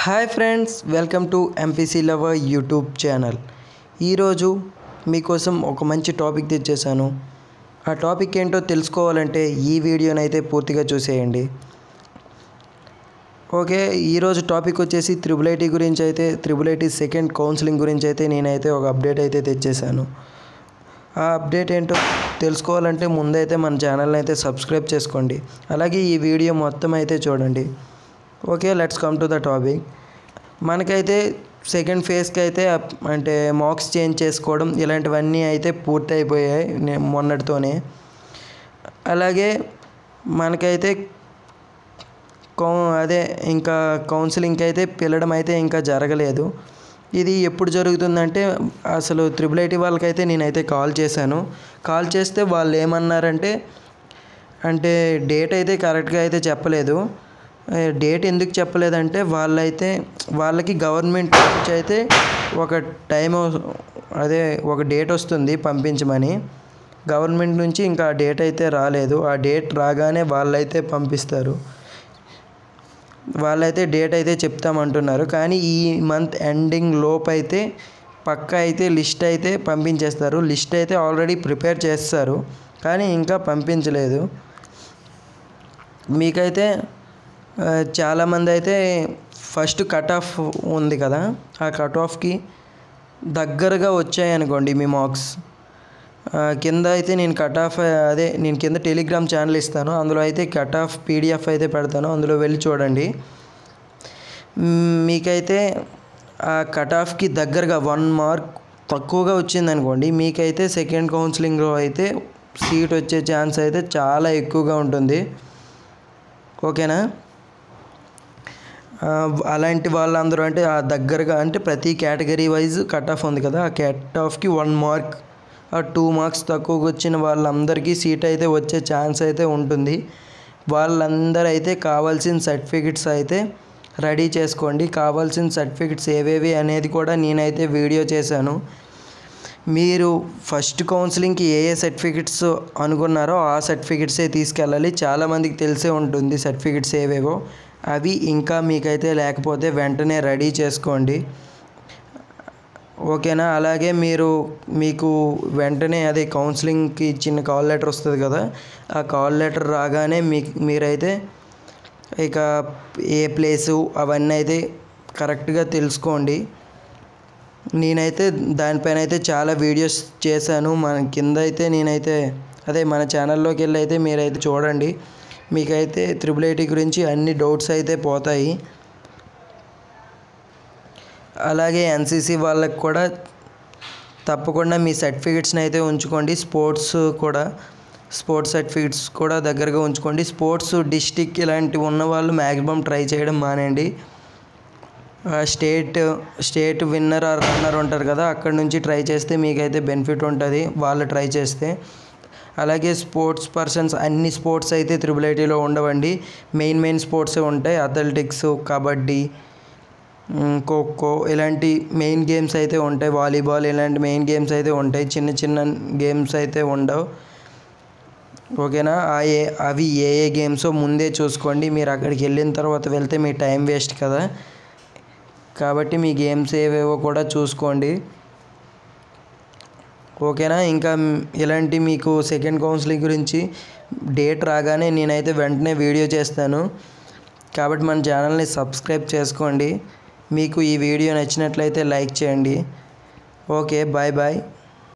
Hi friends welcome to MPC lover YouTube channel. ఈరోజు మీకోసం ఒక మంచి టాపిక్ తెచ్చేసాను ఆ టాపిక్ ఏంటో తెలుసుకోవాలంటే ఈ వీడియోనైతే పూర్తిగా చూసేయండి. ఓకే ఈరోజు టాపిక్ వచ్చేసి త్రిబుల్ ఐటీ గురించి అయితే త్రిబుల్ ఐటీ సెకండ్ కౌన్సిలింగ్ గురించి అయితే నేనైతే ఒక అప్డేట్ అయితే తెచ్చేసాను ఆ అప్డేట్ ఏంటో తెలుసుకోవాలంటే ముందైతే మన ఛానల్ని అయితే సబ్స్క్రైబ్ చేసుకోండి. అలాగే ఈ వీడియో మొత్తం అయితే చూడండి. Okay let's come to the topic మనకైతే సెకండ్ ఫేజ్కి అయితే అంటే మార్క్స్ చేంజ్ చేసుకోవడం ఇలాంటివన్నీ అయితే పూర్తి అయిపోయాయి మొన్నటితోనే. అలాగే మనకైతే కౌ అదే ఇంకా కౌన్సిలింగ్కి అయితే పిల్లడం అయితే ఇంకా జరగలేదు. ఇది ఎప్పుడు జరుగుతుందంటే అసలు త్రిబుల్ ఐటీ వాళ్ళకైతే నేనైతే కాల్ చేశాను. కాల్ చేస్తే వాళ్ళు ఏమన్నారంటే అంటే డేట్ అయితే కరెక్ట్గా అయితే చెప్పలేదు. డేట్ ఎందుకు చెప్పలేదంటే వాళ్ళైతే వాళ్ళకి గవర్నమెంట్ నుంచి అయితే ఒక టైం అదే ఒక డేట్ వస్తుంది పంపించమని. గవర్నమెంట్ నుంచి ఇంకా ఆ డేట్ అయితే రాలేదు. ఆ డేట్ రాగానే వాళ్ళైతే పంపిస్తారు. వాళ్ళైతే డేట్ అయితే చెప్తామంటున్నారు. కానీ ఈ మంత్ ఎండింగ్ లోపు అయితే పక్క అయితే లిస్ట్ అయితే పంపించేస్తారు. లిస్ట్ అయితే ఆల్రెడీ ప్రిపేర్ చేస్తారు. కానీ ఇంకా పంపించలేదు. మీకైతే చాలామంది అయితే ఫస్ట్ కట్ ఆఫ్ ఉంది కదా ఆ కట్ ఆఫ్కి దగ్గరగా వచ్చాయనుకోండి మీ మార్క్స్. కింద అయితే నేను కట్ ఆఫ్ అదే నేను కింద టెలిగ్రామ్ ఛానల్ ఇస్తాను అందులో అయితే కట్ ఆఫ్ పీడిఎఫ్ అయితే పెడతాను అందులో వెళ్ళి చూడండి. మీకైతే ఆ కట్ ఆఫ్కి దగ్గరగా వన్ మార్క్ తక్కువగా వచ్చిందనుకోండి మీకైతే సెకండ్ కౌన్సిలింగ్లో అయితే సీట్ వచ్చే ఛాన్స్ అయితే చాలా ఎక్కువగా ఉంటుంది. ఓకేనా? అలాంటి వాళ్ళందరూ అంటే ఆ దగ్గరగా అంటే ప్రతి కేటగిరీ వైజ్ కట్ ఆఫ్ ఉంది కదా. ఆ కట్ ఆఫ్కి వన్ మార్క్ ఆ టూ మార్క్స్ తక్కువకి వచ్చిన వాళ్ళందరికీ సీట్ అయితే వచ్చే ఛాన్స్ అయితే ఉంటుంది. వాళ్ళందరూ అయితే కావాల్సిన సర్టిఫికెట్స్ అయితే రెడీ చేసుకోండి. కావాల్సిన సర్టిఫికెట్స్ ఏవేవి అనేది కూడా నేనైతే వీడియో చేశాను. మీరు ఫస్ట్ కౌన్సిలింగ్కి ఏ ఏ సర్టిఫికెట్స్ అనుకున్నారో ఆ సర్టిఫికెట్సే తీసుకెళ్ళాలి. చాలామందికి తెలిసే ఉంటుంది సర్టిఫికెట్స్ ఏవేవో. అవి ఇంకా మీకైతే లేకపోతే వెంటనే రెడీ చేసుకోండి. ఓకేనా? అలాగే మీరు మీకు వెంటనే అదే కౌన్సిలింగ్కి ఇచ్చిన కాల్ లెటర్ వస్తుంది కదా ఆ కాల్ లెటర్ రాగానే మీ మీరైతే ఇక ఏ ప్లేసు అవన్నీ అయితే కరెక్ట్గా తెలుసుకోండి. నేనైతే దానిపైన అయితే చాలా వీడియోస్ చేశాను. మన కింద అయితే నేనైతే అదే మన ఛానల్లోకి వెళ్ళి అయితే మీరైతే చూడండి. మీకైతే త్రిబుల్ ఐటీ గురించి అన్ని డౌట్స్ అయితే పోతాయి. అలాగే ఎన్సీసీ వాళ్ళకి కూడా తప్పకుండా మీ సర్టిఫికెట్స్ని అయితే ఉంచుకోండి. స్పోర్ట్స్ కూడా స్పోర్ట్స్ సర్టిఫికెట్స్ కూడా దగ్గరగా ఉంచుకోండి. స్పోర్ట్స్ డిస్టిక్ ఇలాంటివి ఉన్న వాళ్ళు మ్యాక్సిమం ట్రై చేయడం మానేయండి. State state winner or runner ఉంటారు కదా అక్కడ నుంచి ట్రై చేస్తే మీకైతే బెనిఫిట్ ఉంటుంది. వాళ్ళు ట్రై చేస్తే. అలాగే స్పోర్ట్స్ పర్సన్స్ అన్ని స్పోర్ట్స్ అయితే త్రిబుల్ ఐటీలో ఉండవండి. మెయిన్ మెయిన్ స్పోర్ట్సే ఉంటాయి. అథ్లెటిక్స్ కబడ్డీ ఖోఖో ఇలాంటి మెయిన్ గేమ్స్ అయితే ఉంటాయి. వాలీబాల్ ఇలాంటి మెయిన్ గేమ్స్ అయితే ఉంటాయి. చిన్న చిన్న గేమ్స్ అయితే ఉండవు. ఓకేనా? ఆ ఏ అవి ఏ ఏ గేమ్సో ముందే చూసుకోండి. మీరు అక్కడికి వెళ్ళిన తర్వాత వెళ్తే మీ టైం వేస్ట్ కదా. కాబట్టి మీ గేమ్స్ ఏవేవో కూడా చూసుకోండి. ఓకేనా? ఇంకా ఇలాంటి మీకు సెకండ్ కౌన్సిలింగ్ గురించి డేట్ రాగానే నేనైతే వెంటనే వీడియో చేస్తాను. కాబట్టి మన ఛానల్ని సబ్స్క్రైబ్ చేసుకోండి. మీకు ఈ వీడియో నచ్చినట్లయితే లైక్ చేయండి. Okay bye bye.